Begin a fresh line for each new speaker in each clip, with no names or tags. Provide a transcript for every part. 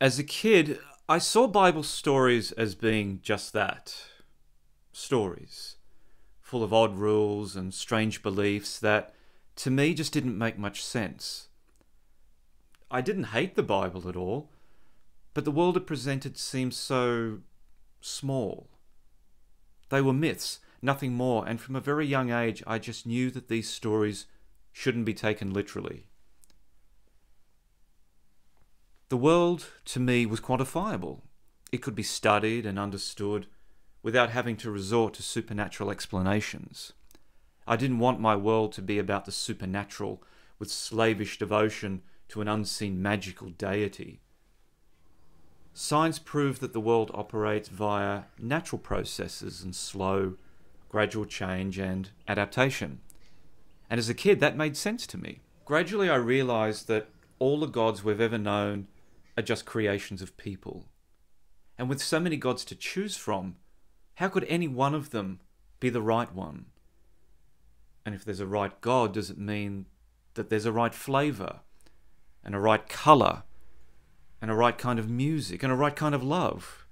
As a kid, I saw Bible stories as being just that stories, full of odd rules and strange beliefs that to me just didn't make much sense. I didn't hate the Bible at all, but the world it presented seemed so small. They were myths, nothing more, and from a very young age I just knew that these stories shouldn't be taken literally. The world, to me, was quantifiable. It could be studied and understood without having to resort to supernatural explanations. I didn't want my world to be about the supernatural with slavish devotion to an unseen magical deity. Science proved that the world operates via natural processes and slow, gradual change and adaptation. And as a kid, that made sense to me. Gradually, I realized that all the gods we've ever known are just creations of people. And with so many gods to choose from, how could any one of them be the right one? And if there's a right God, does it mean that there's a right flavour, and a right colour, and a right kind of music, and a right kind of love?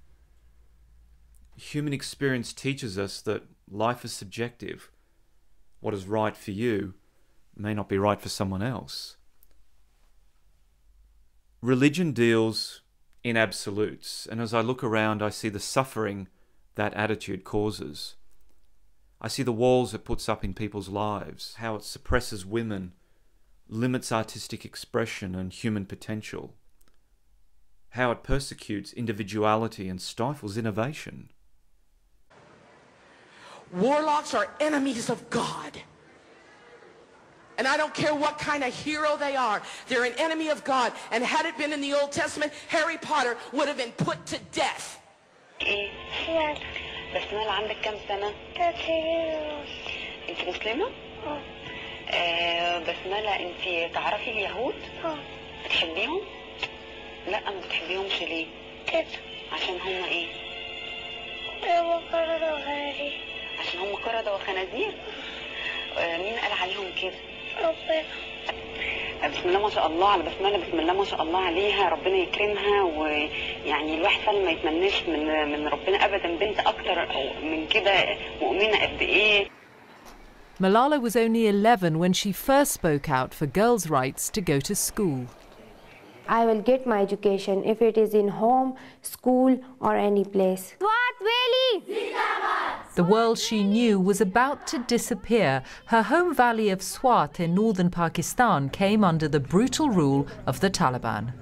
Human experience teaches us that life is subjective. What is right for you may not be right for someone else religion deals in absolutes, and as I look around, I see the suffering that attitude causes. I see the walls it puts up in people's lives, how it suppresses women, limits artistic expression and human potential, how it persecutes individuality and stifles innovation.
Warlocks are enemies of God. And I don't care what kind of hero they are. They're an enemy of God. And had it been in the Old Testament, Harry Potter would have been put to death.
ايه
يعني
بسملة عندك كام سنة؟
ثلاث سنين ونص
انت مسلمة؟
اه
آه بسملة انت تعرفي اليهود؟
اه
بتحبيهم؟ لا ما بتحبيهمش ليه؟
كده
عشان هم ايه؟
ايوه قرر وغيري
عشان هم قردة وخنازير؟ آه مين قال عليهم كده؟
ربنا
بسم الله ما شاء الله على بسملة بسم الله ما شاء الله عليها ربنا يكرمها ويعني الواحد فعلا ما يتمناش من من ربنا ابدا بنت اكتر أو من كده مؤمنه قد ايه
Malala was only 11 when she first spoke out for girls' rights to go to school.
I will get my education if it is in home, school, or any place.
What really?
The world she knew was about to disappear. Her home valley of Swat in northern Pakistan came under the brutal rule of the Taliban.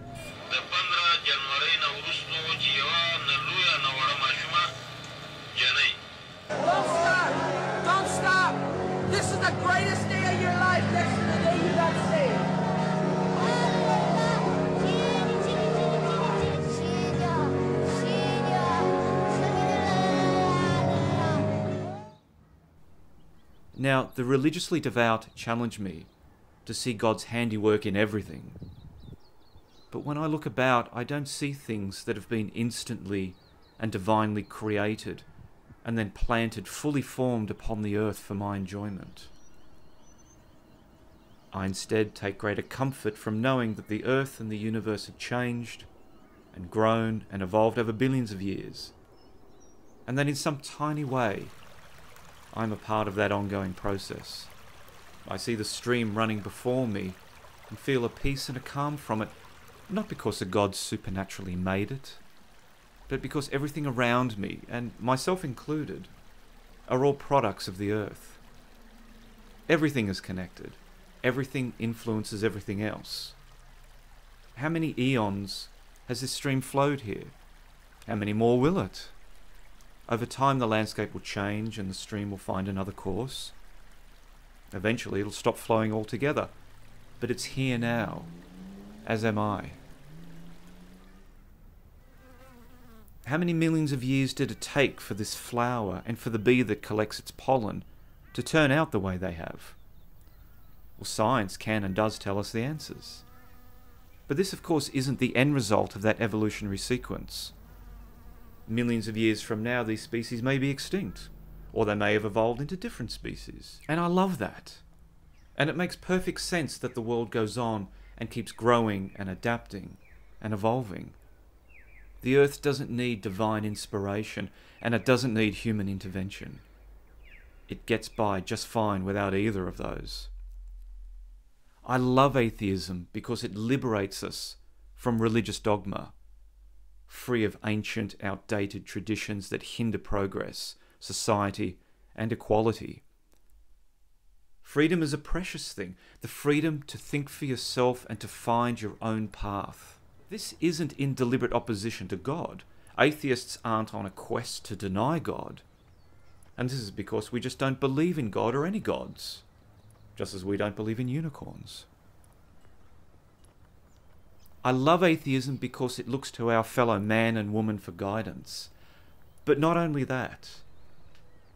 Now, the religiously devout challenge me to see God's handiwork in everything. But when I look about, I don't see things that have been instantly and divinely created and then planted fully formed upon the earth for my enjoyment. I instead take greater comfort from knowing that the earth and the universe have changed and grown and evolved over billions of years, and that in some tiny way, I'm a part of that ongoing process. I see the stream running before me and feel a peace and a calm from it, not because a God supernaturally made it, but because everything around me, and myself included, are all products of the earth. Everything is connected, everything influences everything else. How many eons has this stream flowed here? How many more will it? Over time, the landscape will change and the stream will find another course. Eventually, it'll stop flowing altogether. But it's here now, as am I. How many millions of years did it take for this flower and for the bee that collects its pollen to turn out the way they have? Well, science can and does tell us the answers. But this, of course, isn't the end result of that evolutionary sequence millions of years from now, these species may be extinct, or they may have evolved into different species. And I love that. And it makes perfect sense that the world goes on and keeps growing and adapting and evolving. The earth doesn't need divine inspiration, and it doesn't need human intervention. It gets by just fine without either of those. I love atheism because it liberates us from religious dogma, free of ancient, outdated traditions that hinder progress, society, and equality. Freedom is a precious thing, the freedom to think for yourself and to find your own path. This isn't in deliberate opposition to God. Atheists aren't on a quest to deny God. And this is because we just don't believe in God or any gods, just as we don't believe in unicorns. I love atheism because it looks to our fellow man and woman for guidance. But not only that,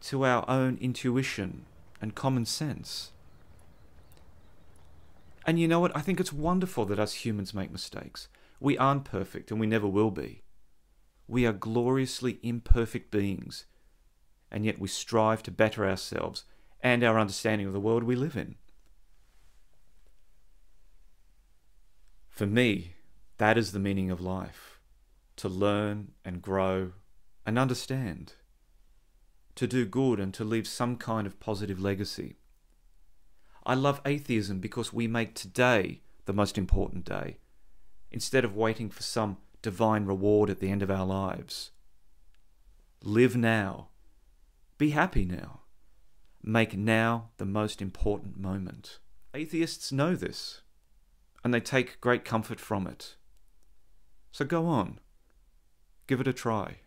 to our own intuition and common sense. And you know what? I think it's wonderful that us humans make mistakes. We aren't perfect and we never will be. We are gloriously imperfect beings, and yet we strive to better ourselves and our understanding of the world we live in. For me, that is the meaning of life to learn and grow and understand, to do good and to leave some kind of positive legacy. I love atheism because we make today the most important day, instead of waiting for some divine reward at the end of our lives. Live now. Be happy now. Make now the most important moment. Atheists know this, and they take great comfort from it. So go on. Give it a try.